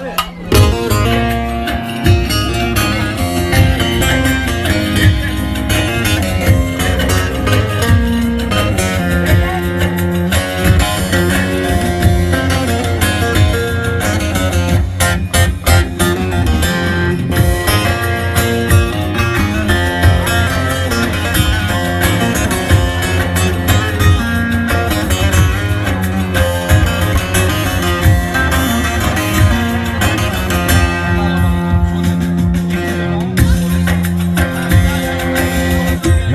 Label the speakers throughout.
Speaker 1: got it.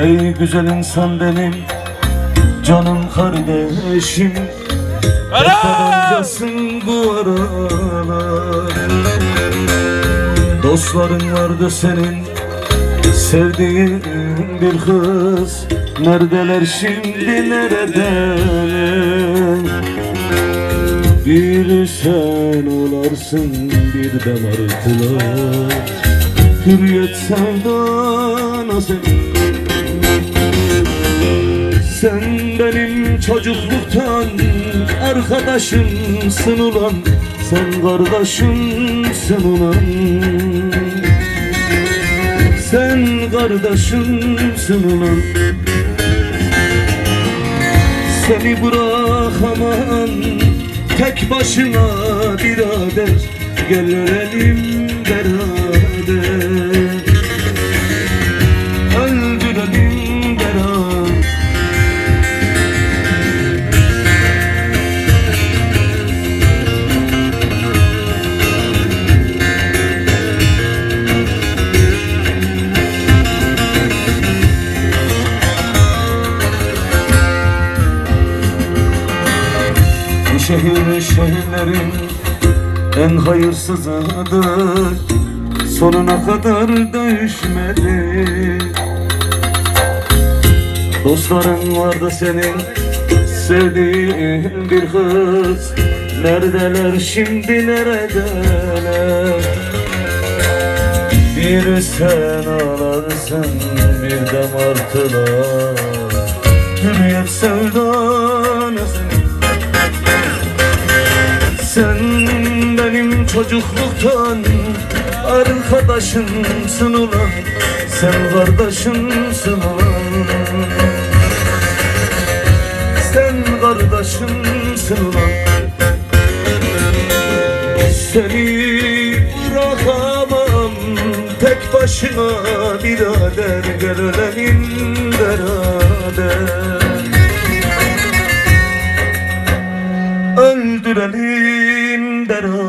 Speaker 1: Ey güzel insan benim Canım kardeşim. Efendincasın bu aralar. Dostların vardı senin Sevdiğin bir kız. Neredeler şimdi neredeler? Bir sen olarsın bir de martılar Hürriyet sevdana senin sen benim çocukluktan arkadaşımsın ulan Sen kardeşimsin ulan Sen kardeşimsin ulan Seni bırakamam tek başına birader Gel ölelim beraber şehir şehirlerin en hayırsızıdır Sonuna kadar değişmedi Dostların vardı senin Sevdiğin bir kız. Neredeler şimdi neredeler? Bir sen ağlarsın bir de martılar. Hürriyet sevdanı çocukluktan arkadaşımsın ulan Sen kardeşimsin ulan. Sen kardeşimsin ulan. Seni bırakamam tek başına birader Gel ölelim beraber. Öldürelim beraber